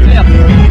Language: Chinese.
这样